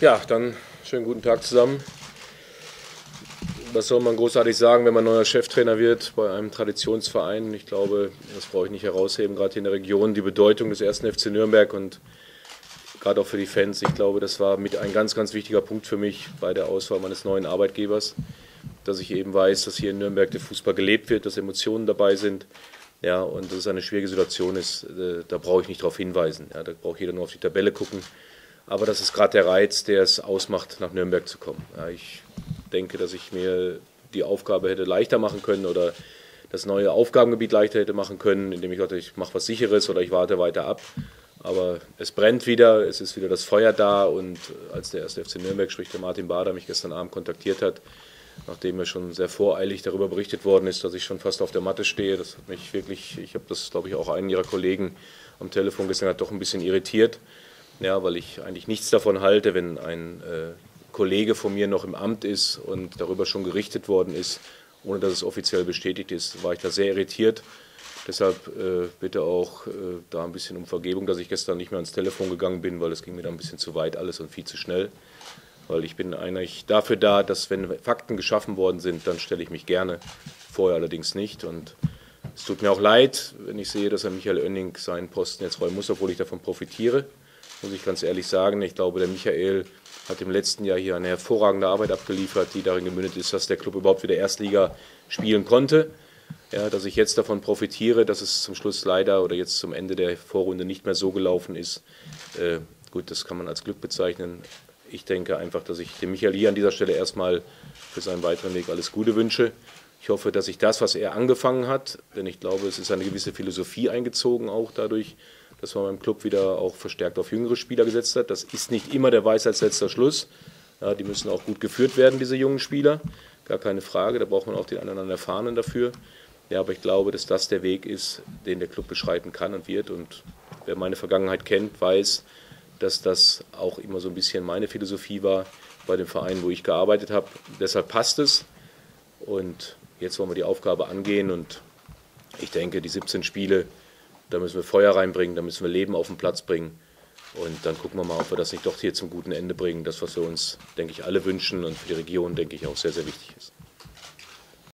Ja, dann schönen guten Tag zusammen. Was soll man großartig sagen, wenn man neuer Cheftrainer wird bei einem Traditionsverein? Ich glaube, das brauche ich nicht herausheben, gerade in der Region, die Bedeutung des ersten FC Nürnberg und gerade auch für die Fans. Ich glaube, das war mit ein ganz, ganz wichtiger Punkt für mich bei der Auswahl meines neuen Arbeitgebers, dass ich eben weiß, dass hier in Nürnberg der Fußball gelebt wird, dass Emotionen dabei sind. Ja, und dass es eine schwierige Situation ist, äh, da brauche ich nicht darauf hinweisen. Ja, da braucht jeder nur auf die Tabelle gucken. Aber das ist gerade der Reiz, der es ausmacht, nach Nürnberg zu kommen. Ja, ich denke, dass ich mir die Aufgabe hätte leichter machen können oder das neue Aufgabengebiet leichter hätte machen können, indem ich dachte, ich mache was Sicheres oder ich warte weiter ab. Aber es brennt wieder, es ist wieder das Feuer da und als der erste FC Nürnberg, sprich der Martin Bader, mich gestern Abend kontaktiert hat, nachdem mir schon sehr voreilig darüber berichtet worden ist, dass ich schon fast auf der Matte stehe, das hat mich wirklich, ich habe das glaube ich auch einen Ihrer Kollegen am Telefon gestern hat doch ein bisschen irritiert, ja, weil ich eigentlich nichts davon halte, wenn ein äh, Kollege von mir noch im Amt ist und darüber schon gerichtet worden ist, ohne dass es offiziell bestätigt ist, war ich da sehr irritiert. Deshalb äh, bitte auch äh, da ein bisschen um Vergebung, dass ich gestern nicht mehr ans Telefon gegangen bin, weil es ging mir da ein bisschen zu weit alles und viel zu schnell. Weil ich bin eigentlich dafür da, dass wenn Fakten geschaffen worden sind, dann stelle ich mich gerne, vorher allerdings nicht. Und es tut mir auch leid, wenn ich sehe, dass Herr Michael Oenning seinen Posten jetzt räumen muss, obwohl ich davon profitiere, muss ich ganz ehrlich sagen. Ich glaube, der Michael hat im letzten Jahr hier eine hervorragende Arbeit abgeliefert, die darin gemündet ist, dass der Club überhaupt wieder Erstliga spielen konnte. Ja, dass ich jetzt davon profitiere, dass es zum Schluss leider oder jetzt zum Ende der Vorrunde nicht mehr so gelaufen ist. Äh, gut, das kann man als Glück bezeichnen. Ich denke einfach, dass ich dem Michael hier an dieser Stelle erstmal für seinen weiteren Weg alles Gute wünsche. Ich hoffe, dass ich das, was er angefangen hat, denn ich glaube, es ist eine gewisse Philosophie eingezogen, auch dadurch, dass man beim Club wieder auch verstärkt auf jüngere Spieler gesetzt hat. Das ist nicht immer der Weisheitsletzter Schluss. Ja, die müssen auch gut geführt werden, diese jungen Spieler. Gar keine Frage, da braucht man auch den anderen Erfahrenen dafür. Ja, aber ich glaube, dass das der Weg ist, den der Club beschreiten kann und wird. Und wer meine Vergangenheit kennt, weiß, dass das auch immer so ein bisschen meine Philosophie war bei dem Verein, wo ich gearbeitet habe. Deshalb passt es. Und jetzt wollen wir die Aufgabe angehen. Und ich denke, die 17 Spiele, da müssen wir Feuer reinbringen, da müssen wir Leben auf den Platz bringen. Und dann gucken wir mal, ob wir das nicht doch hier zum guten Ende bringen. Das, was wir uns, denke ich, alle wünschen und für die Region, denke ich, auch sehr, sehr wichtig ist.